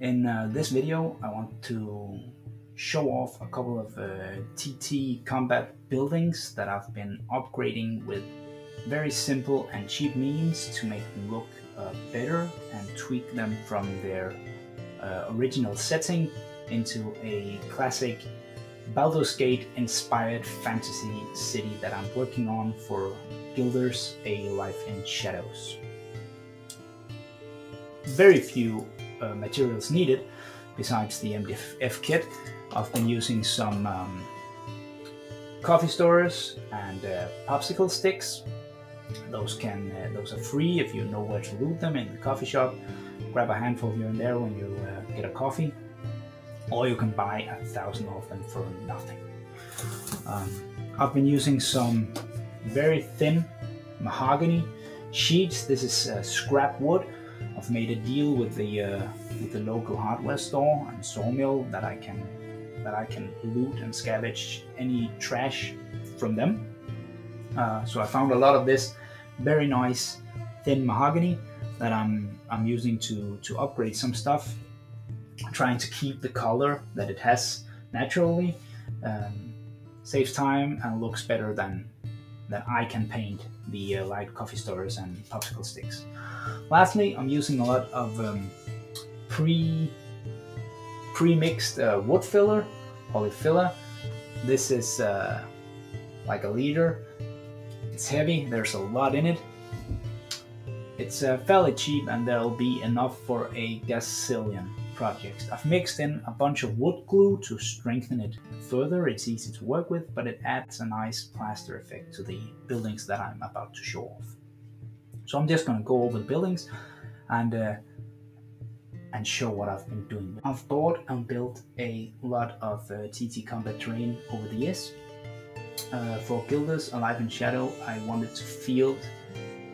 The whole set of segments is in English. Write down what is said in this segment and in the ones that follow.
In uh, this video, I want to show off a couple of uh, TT combat buildings that I've been upgrading with very simple and cheap means to make them look uh, better and tweak them from their uh, original setting into a classic Baldur's Gate inspired fantasy city that I'm working on for Guilders A Life in Shadows. Very few uh, materials needed besides the MDF kit. I've been using some um, coffee stirrers and uh, popsicle sticks. Those can uh, those are free if you know where to loot them in the coffee shop. Grab a handful here and there when you uh, get a coffee or you can buy a thousand of them for nothing. Um, I've been using some very thin mahogany sheets. This is uh, scrap wood. I've made a deal with the uh, with the local hardware store and sawmill that I can that I can loot and scavenge any trash from them. Uh, so I found a lot of this very nice thin mahogany that I'm I'm using to to upgrade some stuff trying to keep the color that it has naturally. Um, saves time and looks better than than I can paint the uh, light coffee stores and popsicle sticks. Lastly, I'm using a lot of um, pre pre-mixed uh, wood filler, polyfiller. This is uh, like a liter. It's heavy. There's a lot in it. It's uh, fairly cheap, and there'll be enough for a gazillion I've mixed in a bunch of wood glue to strengthen it further. It's easy to work with, but it adds a nice plaster effect to the buildings that I'm about to show off. So I'm just going to go over the buildings and uh, and show what I've been doing. I've bought and built a lot of uh, TT combat terrain over the years. Uh, for Guilders A Life in Shadow, I wanted to field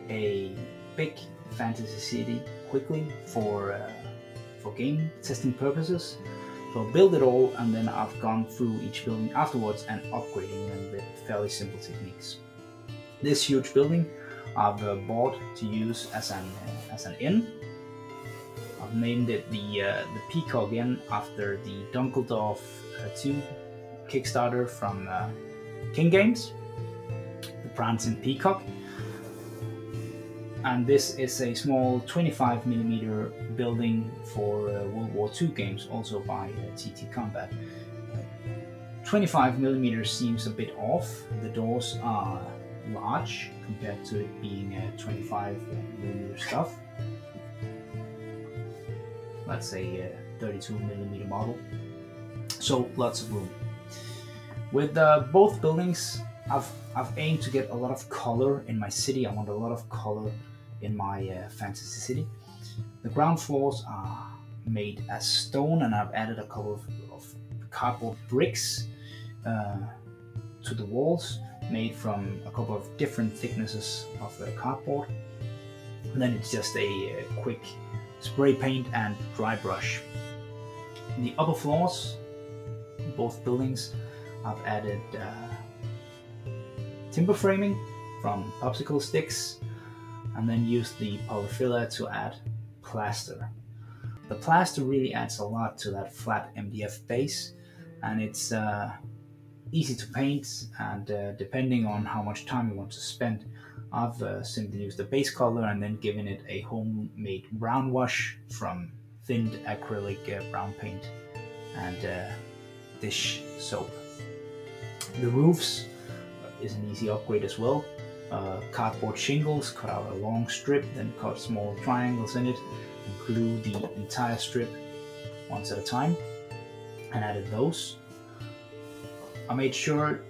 a big fantasy city quickly for uh, for game testing purposes. So I build it all and then I've gone through each building afterwards and upgrading them with fairly simple techniques. This huge building I've uh, bought to use as an uh, as an inn. I've named it the uh, the Peacock Inn after the Dunkeldorf uh, 2 Kickstarter from uh, King Games, the Prancing Peacock and this is a small 25 millimeter building for uh, World War II games, also by uh, TT Combat. 25 millimeters seems a bit off. The doors are large compared to it being a 25 millimeter stuff. That's a uh, 32 millimeter model, so lots of room. With uh, both buildings, I've I've aimed to get a lot of color in my city. I want a lot of color in my uh, fantasy city. The ground floors are made as stone, and I've added a couple of, of cardboard bricks uh, to the walls, made from a couple of different thicknesses of uh, cardboard. And then it's just a, a uh, quick spray paint and dry brush. In the upper floors, both buildings, I've added uh, timber framing from popsicle sticks and then use the polyfiller to add plaster. The plaster really adds a lot to that flat MDF base and it's uh, easy to paint and uh, depending on how much time you want to spend I've uh, simply used the base color and then given it a homemade brown wash from thinned acrylic uh, brown paint and uh, dish soap. The roofs is an easy upgrade as well uh, cardboard shingles, cut out a long strip, then cut small triangles in it, and glue the entire strip once at a time, and added those. I made sure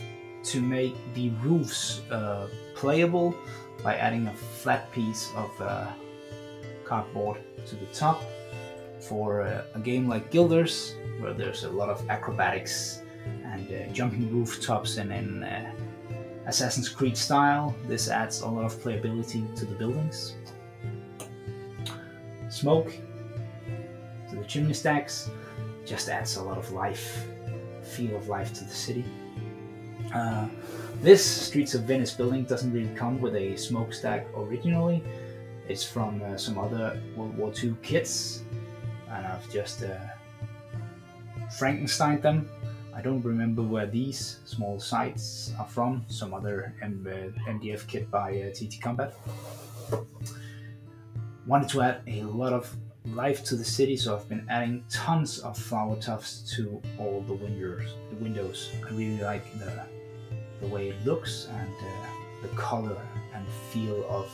to make the roofs uh, playable by adding a flat piece of uh, cardboard to the top. For uh, a game like Guilders, where there's a lot of acrobatics and uh, jumping rooftops and, and Assassin's Creed style, this adds a lot of playability to the buildings. Smoke to the chimney stacks just adds a lot of life, feel of life to the city. Uh, this Streets of Venice building doesn't really come with a smokestack originally. It's from uh, some other World War II kits. and I've just uh, Frankenstein them. I don't remember where these small sites are from, some other M- uh, MDF kit by uh, TT Combat. Wanted to add a lot of life to the city, so I've been adding tons of flower tufts to all the windows. The windows. I really like the the way it looks and uh, the color and feel of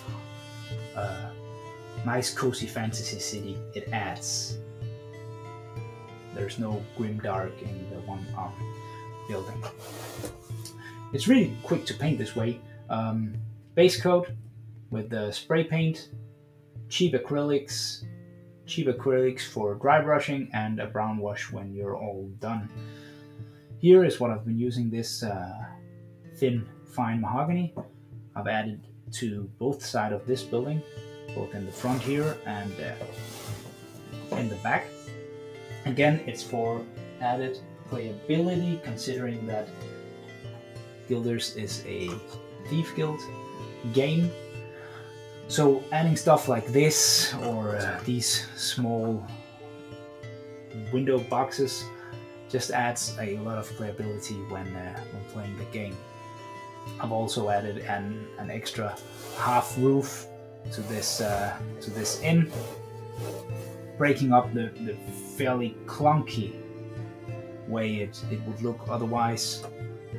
uh, nice cozy fantasy city it adds. There's no grim dark in the one building. It's really quick to paint this way. Um, base coat with the spray paint, cheap acrylics, cheap acrylics for dry brushing, and a brown wash when you're all done. Here is what I've been using this uh, thin, fine mahogany. I've added to both sides of this building, both in the front here and uh, in the back. Again, it's for added playability, considering that Guilders is a Thief Guild game. So adding stuff like this or uh, these small window boxes just adds a lot of playability when, uh, when playing the game. I've also added an, an extra half roof to this uh, to this inn, breaking up the, the fairly clunky way it, it would look otherwise.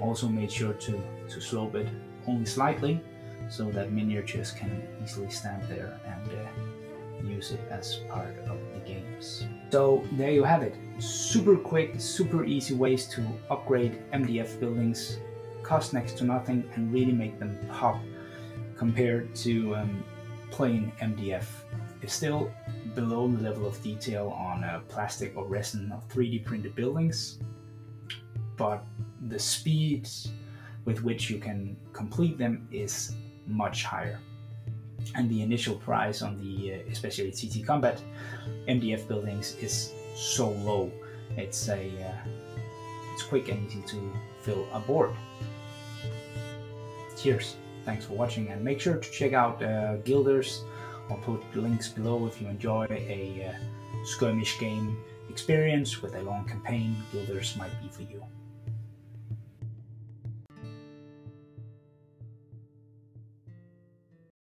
Also made sure to, to slope it only slightly so that miniatures can easily stand there and uh, use it as part of the games. So there you have it. Super quick, super easy ways to upgrade MDF buildings, cost next to nothing and really make them pop compared to um, plain MDF. It's still below the level of detail on uh, plastic or resin of 3D printed buildings, but the speed with which you can complete them is much higher. And the initial price on the, uh, especially TT Combat MDF buildings is so low. It's a, uh, it's quick and easy to fill a board. Cheers! Thanks for watching, and make sure to check out uh, Guilders. I'll put links below if you enjoy a uh, skirmish game experience with a long campaign. Guilders might be for you.